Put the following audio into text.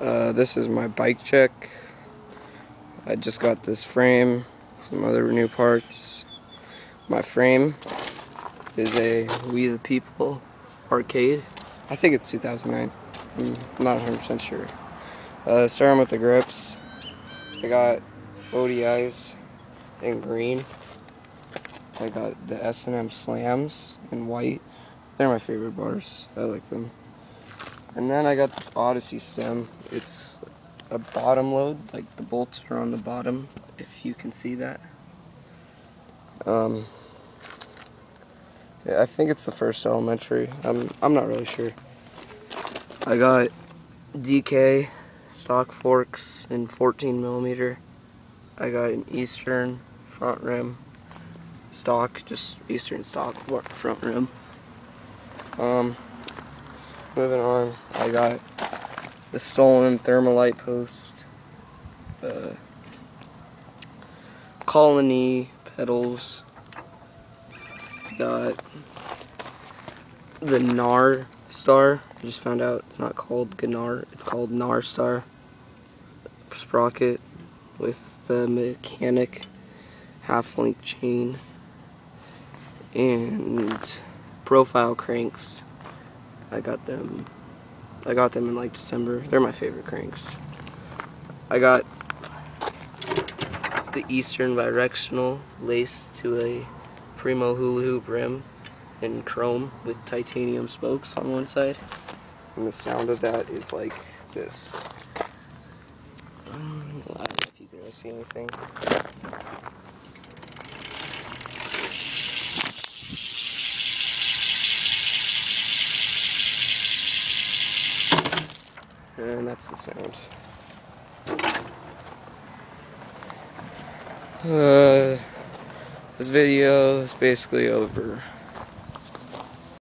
Uh, this is my bike check. I just got this frame, some other new parts. My frame is a We the People arcade. I think it's 2009. I'm not 100% sure. Uh, starting with the grips. I got ODIs in green. I got the S&M Slams in white. They're my favorite bars. I like them. And then I got this Odyssey stem. It's a bottom load, like the bolts are on the bottom, if you can see that. Um, yeah, I think it's the first elementary. I'm I'm not really sure. I got DK stock forks in 14 millimeter. I got an Eastern front rim stock, just Eastern stock front rim. Um, moving on, I got the stolen Thermalite post, colony pedals, got the Gnar Star. I just found out it's not called Gnar, it's called Gnar Star sprocket with the mechanic half link chain and profile cranks. I got them I got them in like December. They're my favorite cranks. I got the Eastern Directional laced to a Primo hula hoop rim in chrome with titanium spokes on one side. And the sound of that is like this. I don't know if you can really see anything. And that's the sound. Uh, this video is basically over.